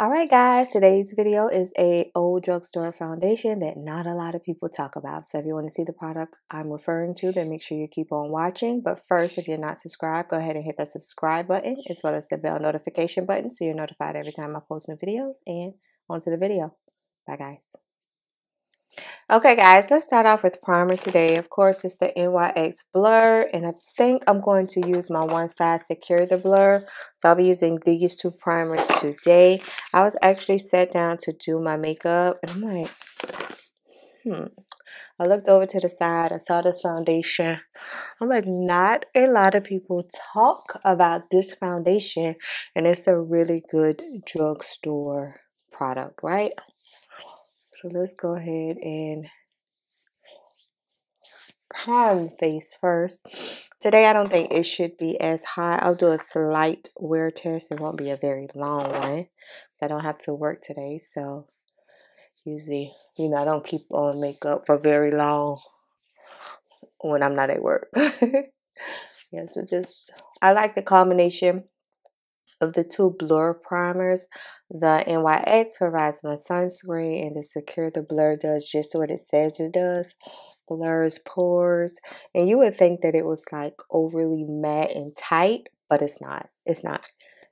Alright guys, today's video is a old drugstore foundation that not a lot of people talk about. So if you want to see the product I'm referring to, then make sure you keep on watching. But first, if you're not subscribed, go ahead and hit that subscribe button as well as the bell notification button so you're notified every time I post new videos. And on to the video. Bye guys. Okay guys, let's start off with primer today. Of course, it's the NYX Blur and I think I'm going to use my One Size Secure the Blur. So I'll be using these two primers today. I was actually sat down to do my makeup and I'm like, hmm. I looked over to the side, I saw this foundation. I'm like, not a lot of people talk about this foundation and it's a really good drugstore product, right? So let's go ahead and prime face first. Today I don't think it should be as high. I'll do a slight wear test. It won't be a very long one. So I don't have to work today. So usually, you know, I don't keep on makeup for very long when I'm not at work. yeah, so just I like the combination of the two blur primers. The NYX provides my sunscreen and the Secure the Blur does just what it says it does. Blurs pores. And you would think that it was like overly matte and tight, but it's not. It's not.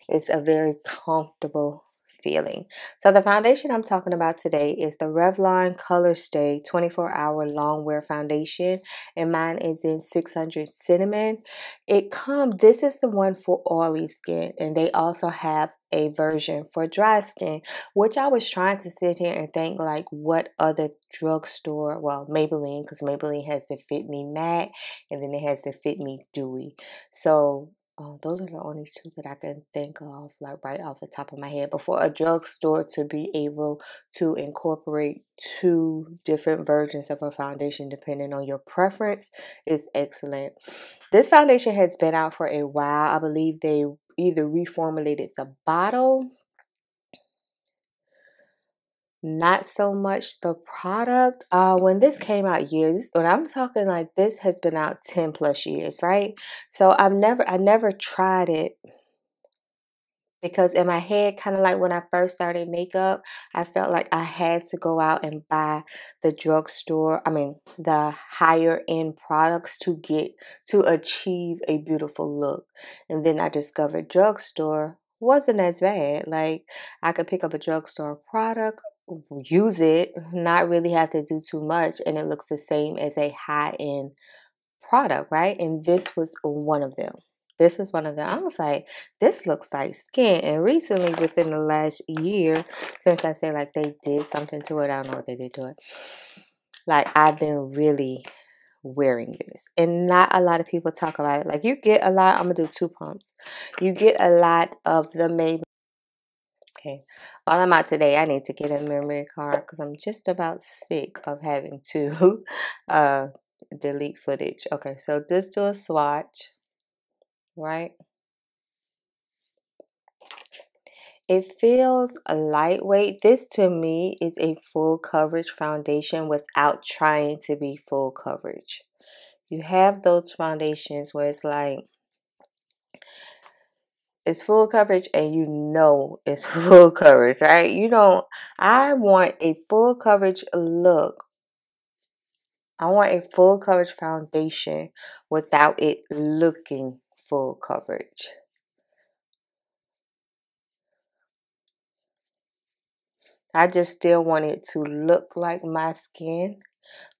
It's a very comfortable feeling. So the foundation I'm talking about today is the Revlon Color Stay 24 Hour Long Wear Foundation and mine is in 600 Cinnamon. It comes, this is the one for oily skin and they also have a version for dry skin, which I was trying to sit here and think like what other drugstore, well, Maybelline, because Maybelline has the Fit Me Matte and then it has the Fit Me Dewy. So uh, those are the only two that I can think of, like right off the top of my head. But for a drugstore to be able to incorporate two different versions of a foundation, depending on your preference, is excellent. This foundation has been out for a while. I believe they either reformulated the bottle not so much the product. Uh, when this came out years, when I'm talking like this has been out 10 plus years, right? So I've never, I never tried it because in my head, kind of like when I first started makeup, I felt like I had to go out and buy the drugstore, I mean, the higher end products to get, to achieve a beautiful look. And then I discovered drugstore wasn't as bad. Like I could pick up a drugstore product, use it, not really have to do too much, and it looks the same as a high end product, right? And this was one of them. This is one of them. I was like, this looks like skin. And recently, within the last year, since I said like they did something to it, I don't know what they did to it. Like I've been really wearing this and not a lot of people talk about it like you get a lot i'm gonna do two pumps you get a lot of the maybe Okay, while I'm out today, I need to get a memory card because I'm just about sick of having to uh, delete footage. Okay, so this do a swatch, right? It feels lightweight. This to me is a full coverage foundation without trying to be full coverage. You have those foundations where it's like it's full coverage and you know it's full coverage, right? You don't, I want a full coverage look. I want a full coverage foundation without it looking full coverage. I just still want it to look like my skin,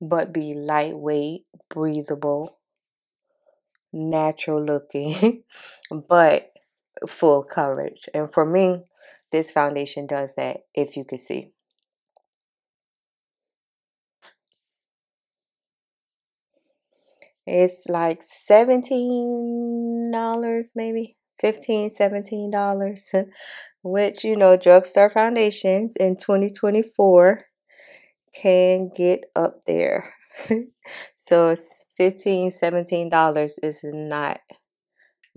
but be lightweight, breathable, natural looking, but full coverage. And for me, this foundation does that, if you could see. It's like $17 maybe, $15, $17, which, you know, drugstore foundations in 2024 can get up there. so it's $15, $17 is not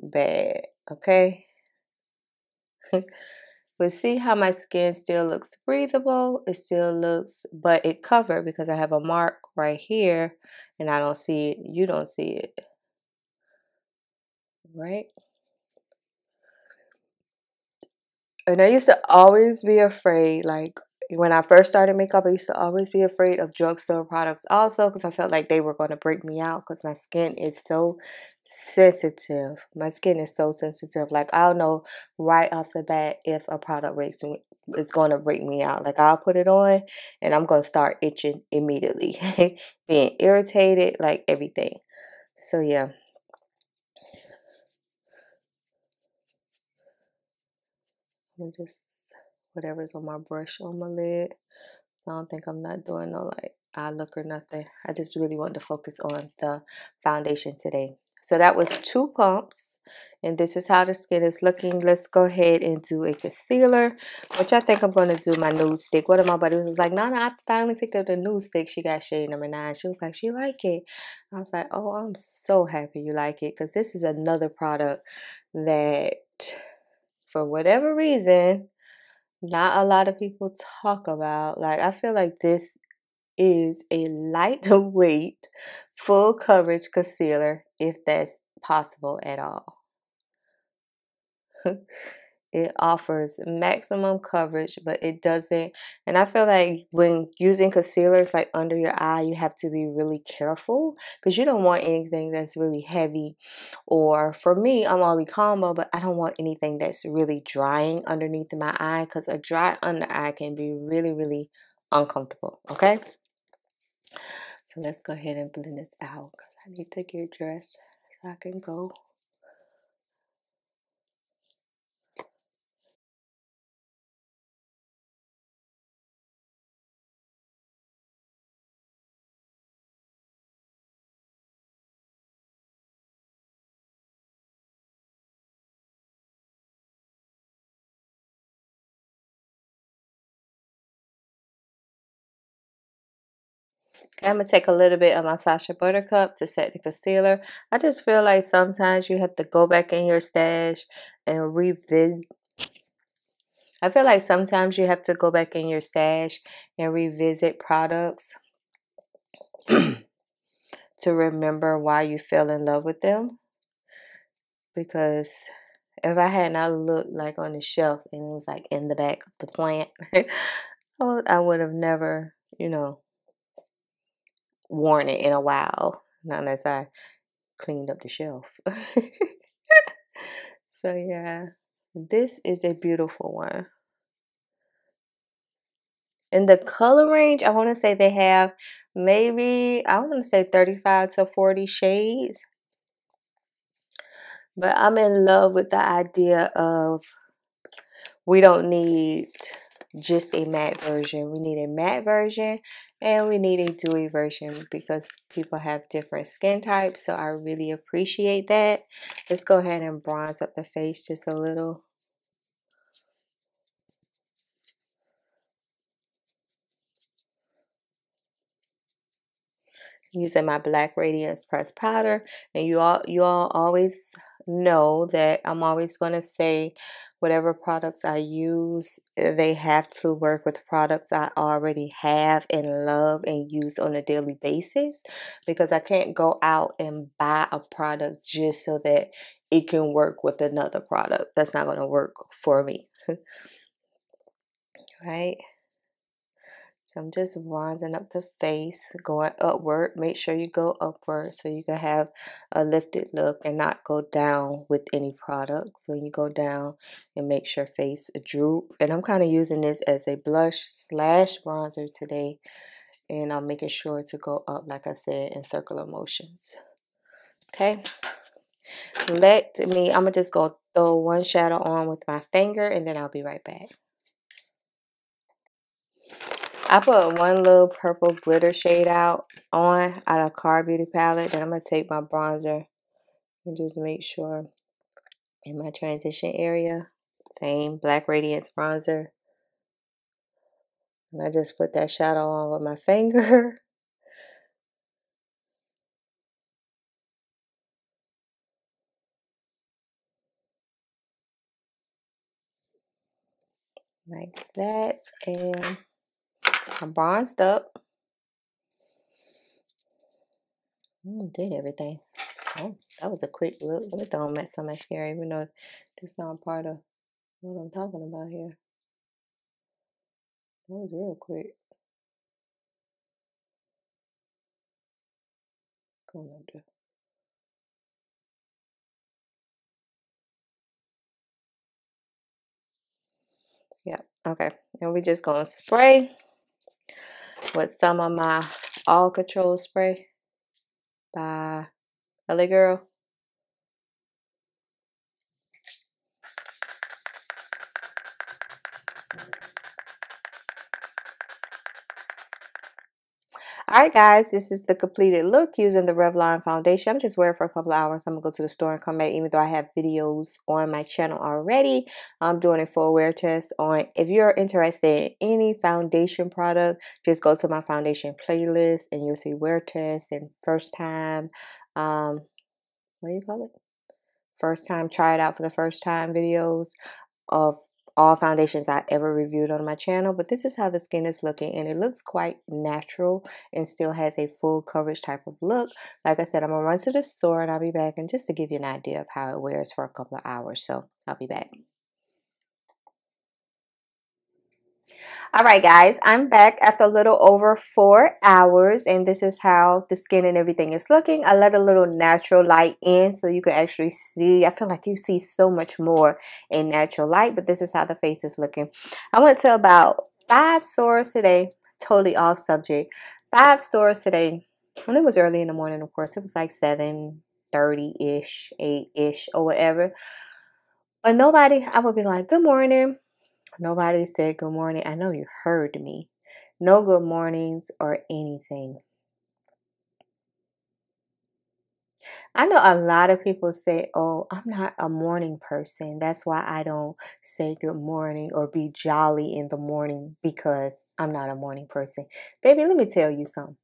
bad, okay? but see how my skin still looks breathable it still looks but it covered because I have a mark right here and I don't see it you don't see it. Right? And I used to always be afraid, like when I first started makeup, I used to always be afraid of drugstore products also because I felt like they were going to break me out because my skin is so sensitive. My skin is so sensitive. Like I'll know right off the bat if a product breaks me is going to break me out. Like I'll put it on and I'm going to start itching immediately, being irritated, like everything. So yeah. I'm just whatever's on my brush on my lid. So I don't think I'm not doing no like eye look or nothing. I just really want to focus on the foundation today. So that was two pumps. And this is how the skin is looking. Let's go ahead and do a concealer, which I think I'm going to do my nude stick. One of my buddies was like, no, no, I finally picked up the nude stick. She got shade number nine. She was like, she like it. I was like, oh, I'm so happy you like it. Because this is another product that, for whatever reason, not a lot of people talk about. Like, I feel like this is a lightweight, full coverage concealer, if that's possible at all. it offers maximum coverage, but it doesn't. And I feel like when using concealers like under your eye, you have to be really careful because you don't want anything that's really heavy. Or for me, I'm only combo, but I don't want anything that's really drying underneath my eye because a dry under eye can be really, really uncomfortable. Okay. So let's go ahead and blend this out I need to get dressed so I can go. I'm going to take a little bit of my Sacha Buttercup to set the concealer. I just feel like sometimes you have to go back in your stash and revisit. I feel like sometimes you have to go back in your stash and revisit products to remember why you fell in love with them. Because if I had not looked like on the shelf and it was like in the back of the plant, I would have never, you know, worn it in a while, not unless I cleaned up the shelf. so yeah, this is a beautiful one. In the color range, I want to say they have maybe, I want to say 35 to 40 shades. But I'm in love with the idea of we don't need just a matte version. We need a matte version and we need a dewy version because people have different skin types. So I really appreciate that. Let's go ahead and bronze up the face just a little. Using my Black Radiance Pressed Powder. And you all, you all always know that I'm always going to say whatever products I use, eh, they have to work with products I already have and love and use on a daily basis because I can't go out and buy a product just so that it can work with another product. That's not going to work for me. right? So I'm just rising up the face, going upward. Make sure you go upward so you can have a lifted look and not go down with any products. When you go down it makes your face droop. And I'm kind of using this as a blush slash bronzer today. And I'm making sure to go up, like I said, in circular motions. Okay. Let me, I'm just going to just go throw one shadow on with my finger and then I'll be right back. I put one little purple glitter shade out on out of Kara Beauty palette. Then I'm going to take my bronzer and just make sure in my transition area. Same Black Radiance bronzer. And I just put that shadow on with my finger. like that. And I'm bronzed up. Mm, did everything. Oh, that was a quick look. Let me throw on some mascara, even though this not part of what I'm talking about here. That was real quick. Going there. Yeah, okay. And we're just gonna spray with some of my all control spray by LA Girl. Alright guys, this is the completed look using the Revlon foundation. I'm just wearing for a couple hours. I'm going to go to the store and come back even though I have videos on my channel already. I'm doing a full wear test on. If you're interested in any foundation product, just go to my foundation playlist and you'll see wear tests and first time, um, what do you call it? First time, try it out for the first time videos of all foundations I ever reviewed on my channel, but this is how the skin is looking and it looks quite natural and still has a full coverage type of look. Like I said, I'm gonna run to the store and I'll be back and just to give you an idea of how it wears for a couple of hours. So I'll be back. All right, guys, I'm back after a little over four hours, and this is how the skin and everything is looking. I let a little natural light in so you can actually see. I feel like you see so much more in natural light, but this is how the face is looking. I went to about five stores today, totally off subject. Five stores today, and it was early in the morning, of course. It was like 7 30 ish, 8 ish, or whatever. But nobody, I would be like, Good morning Nobody said good morning. I know you heard me. No good mornings or anything. I know a lot of people say, Oh, I'm not a morning person. That's why I don't say good morning or be jolly in the morning because I'm not a morning person. Baby, let me tell you something.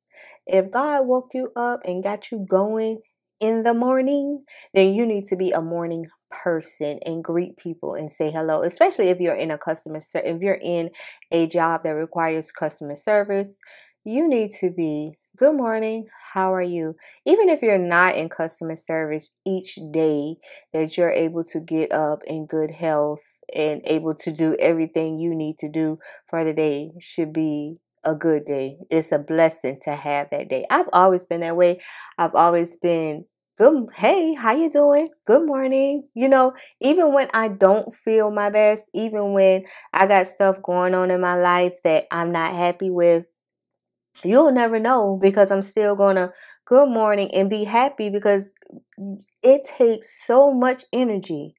If God woke you up and got you going in the morning, then you need to be a morning person and greet people and say hello, especially if you're in a customer service. if you're in a job that requires customer service, you need to be good morning, how are you? Even if you're not in customer service each day that you're able to get up in good health and able to do everything you need to do for the day should be a good day. It's a blessing to have that day. I've always been that way. I've always been good hey how you doing good morning you know even when i don't feel my best even when i got stuff going on in my life that i'm not happy with you'll never know because i'm still gonna good morning and be happy because it takes so much energy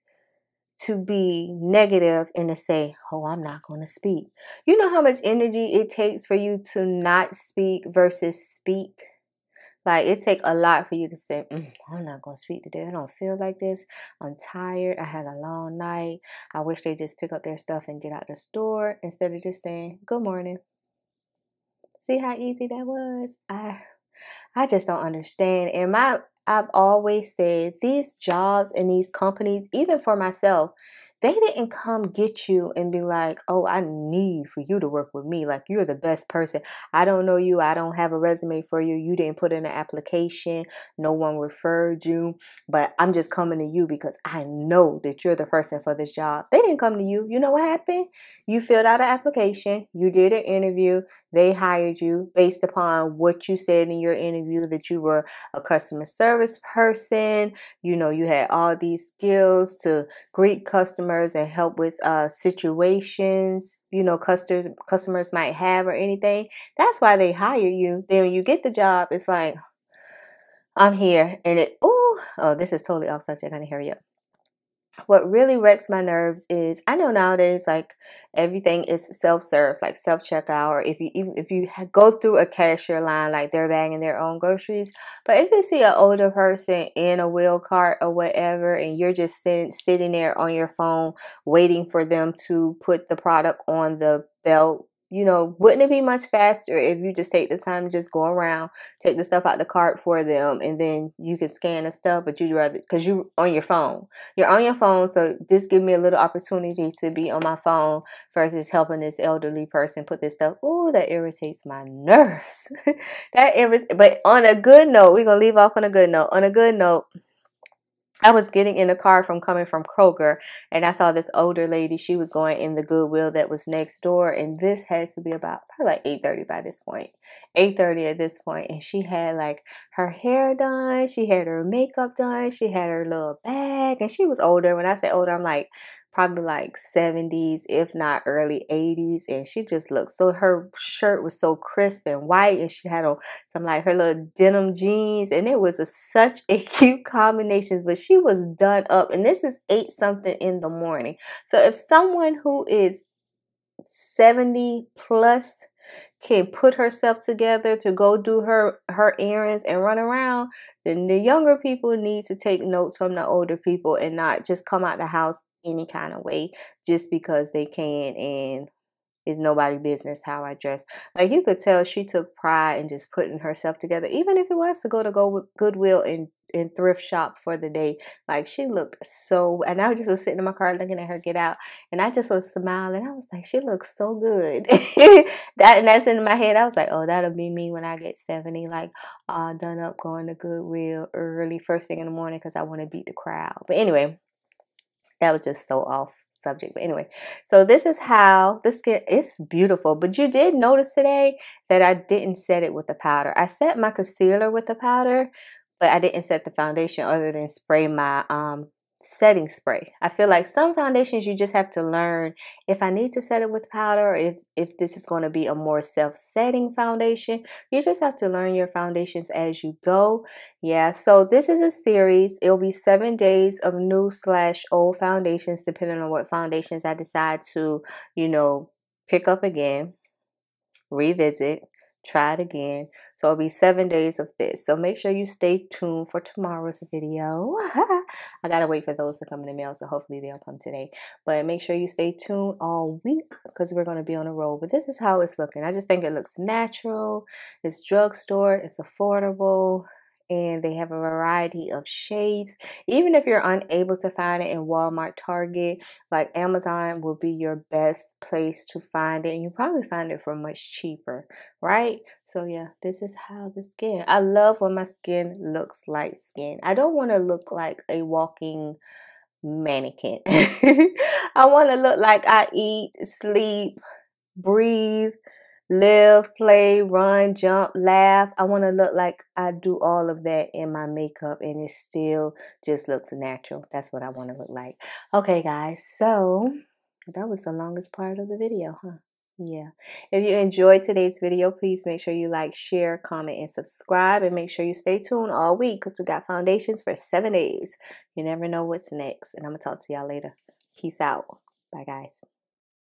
to be negative and to say, Oh, I'm not going to speak. You know how much energy it takes for you to not speak versus speak? Like it take a lot for you to say, mm, I'm not gonna speak today. I don't feel like this. I'm tired. I had a long night. I wish they just pick up their stuff and get out the store instead of just saying, Good morning. See how easy that was? I I just don't understand. And my I've always said these jobs and these companies, even for myself, they didn't come get you and be like, oh, I need for you to work with me. Like, you're the best person. I don't know you. I don't have a resume for you. You didn't put in an application. No one referred you. But I'm just coming to you because I know that you're the person for this job. They didn't come to you. You know what happened? You filled out an application. You did an interview. They hired you based upon what you said in your interview that you were a customer service person. You know, you had all these skills to greet customers customers and help with uh, situations you know customers customers might have or anything that's why they hire you. Then when you get the job it's like i'm here and it oh oh this is totally off subject i gotta hurry up what really wrecks my nerves is I know nowadays like everything is self serve, like self checkout, or if you even if you go through a cashier line, like they're bagging their own groceries. But if you see an older person in a wheel cart or whatever, and you're just sitting sitting there on your phone waiting for them to put the product on the belt you know, wouldn't it be much faster if you just take the time to just go around, take the stuff out the cart for them, and then you can scan the stuff, but you'd rather, because you're on your phone. You're on your phone, so this give me a little opportunity to be on my phone versus helping this elderly person put this stuff. Oh, that irritates my nerves. that irritates, but on a good note, we're going to leave off on a good note. On a good note, I was getting in the car from coming from Kroger and I saw this older lady. She was going in the Goodwill that was next door and this had to be about probably like 8:30 by this point. 8:30 at this point and she had like her hair done, she had her makeup done, she had her little bag and she was older. When I say older, I'm like probably like 70s, if not early 80s. And she just looked so, her shirt was so crisp and white, and she had on some like her little denim jeans, and it was a, such a cute combination. But she was done up, and this is eight something in the morning. So if someone who is 70 plus can put herself together to go do her her errands and run around then the younger people need to take notes from the older people and not just come out the house any kind of way just because they can and it's nobody business how I dress. Like you could tell she took pride in just putting herself together, even if it was to go to go Goodwill and and thrift shop for the day. Like she looked so, and I just was sitting in my car looking at her get out, and I just was smiling. I was like, she looks so good. that and that's in my head. I was like, oh, that'll be me when I get seventy, like all done up, going to Goodwill early, first thing in the morning, because I want to beat the crowd. But anyway, that was just so off subject. But anyway, so this is how this skin is beautiful. But you did notice today that I didn't set it with the powder. I set my concealer with the powder, but I didn't set the foundation other than spray my um setting spray. I feel like some foundations you just have to learn if I need to set it with powder or if, if this is going to be a more self-setting foundation. You just have to learn your foundations as you go. Yeah, so this is a series. It'll be seven days of new slash old foundations depending on what foundations I decide to, you know, pick up again, revisit try it again. So it'll be seven days of this. So make sure you stay tuned for tomorrow's video. I gotta wait for those to come in the mail, so hopefully they'll come today. But make sure you stay tuned all week because we're gonna be on the road. But this is how it's looking. I just think it looks natural. It's drugstore. It's affordable and they have a variety of shades. Even if you're unable to find it in Walmart, Target, like Amazon will be your best place to find it. And you probably find it for much cheaper, right? So yeah, this is how the skin. I love when my skin looks like skin. I don't want to look like a walking mannequin. I want to look like I eat, sleep, breathe, live, play, run, jump, laugh. I want to look like I do all of that in my makeup and it still just looks natural. That's what I want to look like. Okay, guys. So that was the longest part of the video, huh? Yeah. If you enjoyed today's video, please make sure you like, share, comment, and subscribe. And make sure you stay tuned all week because we got foundations for seven days. You never know what's next. And I'm going to talk to y'all later. Peace out. Bye, guys.